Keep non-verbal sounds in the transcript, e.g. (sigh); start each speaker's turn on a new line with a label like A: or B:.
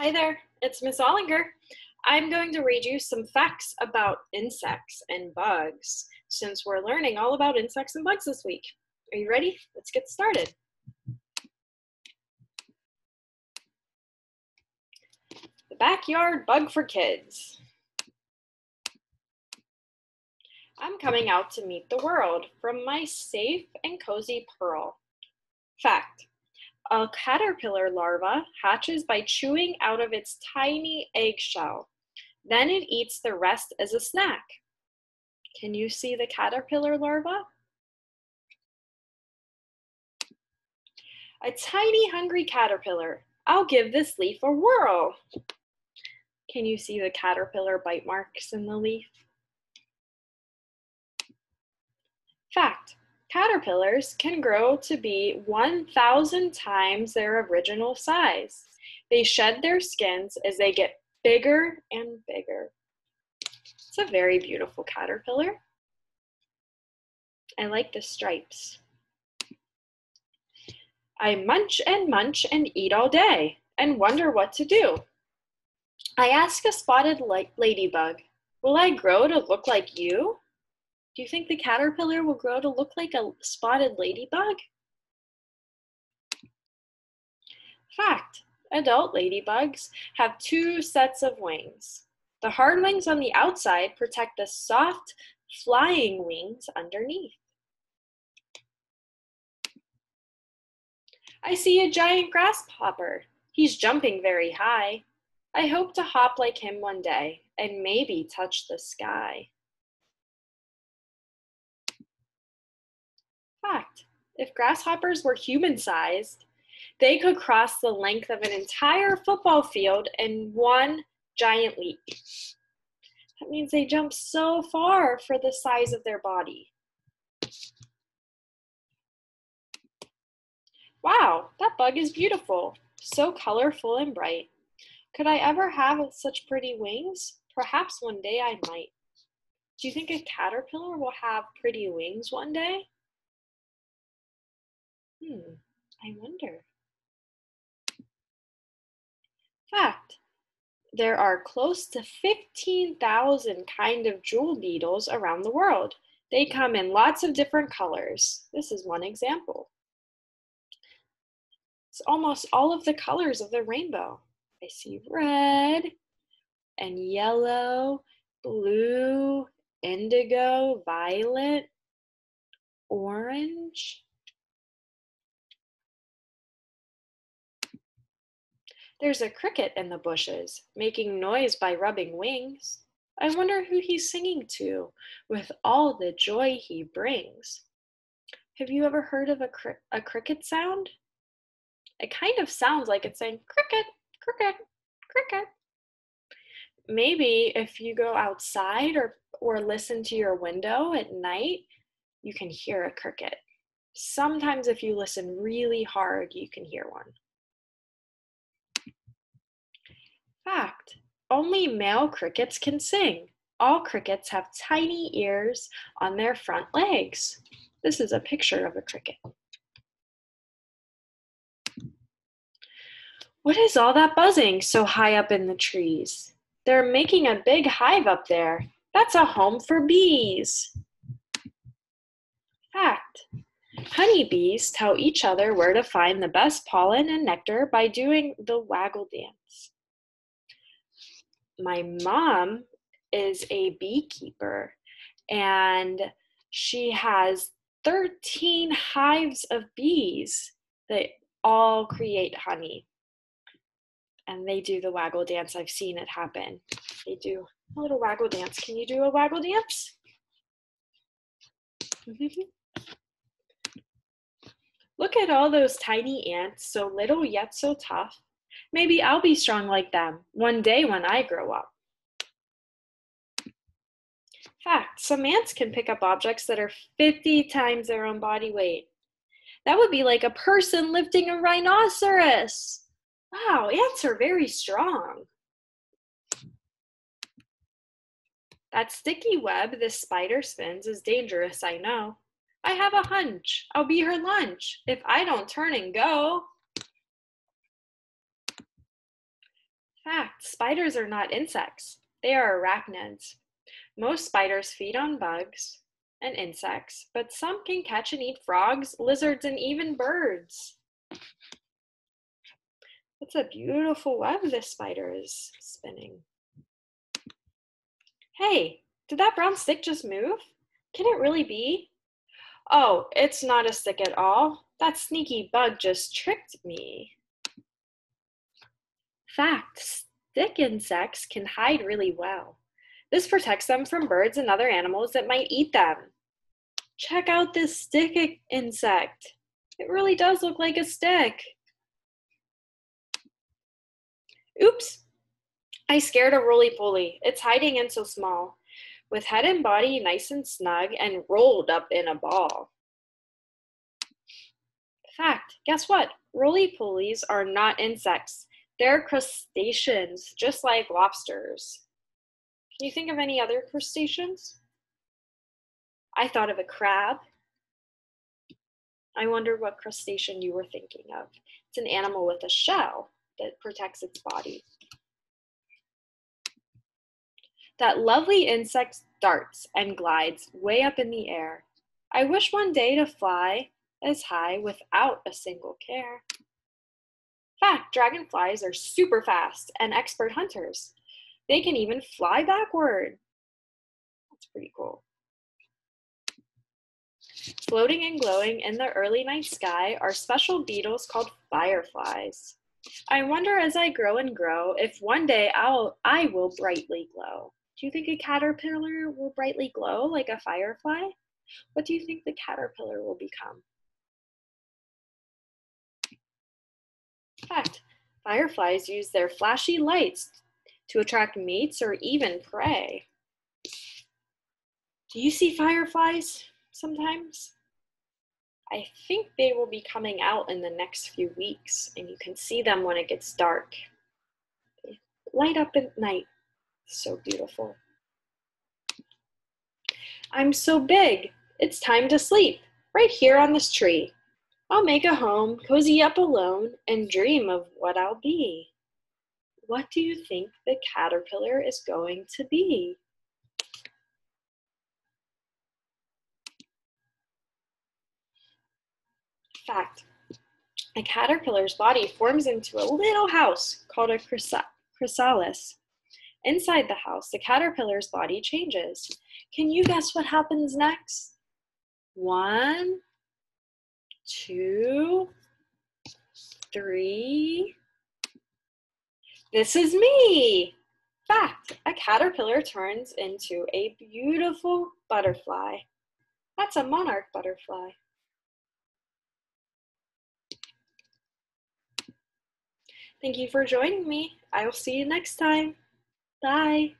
A: Hi there, it's Miss Ollinger. I'm going to read you some facts about insects and bugs since we're learning all about insects and bugs this week. Are you ready? Let's get started. The backyard bug for kids. I'm coming out to meet the world from my safe and cozy pearl. Fact a caterpillar larva hatches by chewing out of its tiny eggshell. Then it eats the rest as a snack. Can you see the caterpillar larva? A tiny hungry caterpillar. I'll give this leaf a whirl. Can you see the caterpillar bite marks in the leaf? Fact, Caterpillars can grow to be 1,000 times their original size. They shed their skins as they get bigger and bigger. It's a very beautiful caterpillar. I like the stripes. I munch and munch and eat all day and wonder what to do. I ask a spotted ladybug, Will I grow to look like you? Do you think the caterpillar will grow to look like a spotted ladybug? Fact, adult ladybugs have two sets of wings. The hard wings on the outside protect the soft, flying wings underneath. I see a giant grasshopper. He's jumping very high. I hope to hop like him one day and maybe touch the sky. Fact if grasshoppers were human sized, they could cross the length of an entire football field in one giant leap. That means they jump so far for the size of their body. Wow, that bug is beautiful, so colorful and bright. Could I ever have such pretty wings? Perhaps one day I might. Do you think a caterpillar will have pretty wings one day? Hmm, I wonder. Fact, there are close to 15,000 kind of jewel beetles around the world. They come in lots of different colors. This is one example. It's almost all of the colors of the rainbow. I see red and yellow, blue, indigo, violet, orange, There's a cricket in the bushes, making noise by rubbing wings. I wonder who he's singing to, with all the joy he brings. Have you ever heard of a, a cricket sound? It kind of sounds like it's saying cricket, cricket, cricket. Maybe if you go outside or, or listen to your window at night, you can hear a cricket. Sometimes, if you listen really hard, you can hear one. Fact Only male crickets can sing. All crickets have tiny ears on their front legs. This is a picture of a cricket. What is all that buzzing so high up in the trees? They're making a big hive up there. That's a home for bees. Fact Honeybees tell each other where to find the best pollen and nectar by doing the waggle dance my mom is a beekeeper and she has 13 hives of bees that all create honey. And they do the waggle dance. I've seen it happen. They do a little waggle dance. Can you do a waggle dance? (laughs) Look at all those tiny ants, so little yet so tough. Maybe I'll be strong like them one day when I grow up. Fact, some ants can pick up objects that are 50 times their own body weight. That would be like a person lifting a rhinoceros. Wow, ants are very strong. That sticky web this spider spins is dangerous, I know. I have a hunch. I'll be her lunch if I don't turn and go. Fact, spiders are not insects. They are arachnids. Most spiders feed on bugs and insects, but some can catch and eat frogs, lizards, and even birds. It's a beautiful web this spider is spinning. Hey, did that brown stick just move? Can it really be? Oh, it's not a stick at all. That sneaky bug just tricked me. Fact, stick insects can hide really well. This protects them from birds and other animals that might eat them. Check out this stick insect. It really does look like a stick. Oops, I scared a roly-poly. It's hiding in so small, with head and body nice and snug and rolled up in a ball. Fact, guess what? Roly-polies are not insects. They're crustaceans, just like lobsters. Can you think of any other crustaceans? I thought of a crab. I wonder what crustacean you were thinking of. It's an animal with a shell that protects its body. That lovely insect darts and glides way up in the air. I wish one day to fly as high without a single care. Fact, dragonflies are super fast and expert hunters. They can even fly backward. That's pretty cool. Floating and glowing in the early night sky are special beetles called fireflies. I wonder as I grow and grow if one day I'll, I will brightly glow. Do you think a caterpillar will brightly glow like a firefly? What do you think the caterpillar will become? Fact, fireflies use their flashy lights to attract mates or even prey. Do you see fireflies sometimes? I think they will be coming out in the next few weeks, and you can see them when it gets dark. They light up at night. So beautiful. I'm so big. It's time to sleep, right here on this tree. I'll make a home, cozy up alone, and dream of what I'll be. What do you think the caterpillar is going to be? Fact A caterpillar's body forms into a little house called a chrysalis. Inside the house, the caterpillar's body changes. Can you guess what happens next? One, two, three. This is me. Fact, a caterpillar turns into a beautiful butterfly. That's a monarch butterfly. Thank you for joining me. I will see you next time. Bye.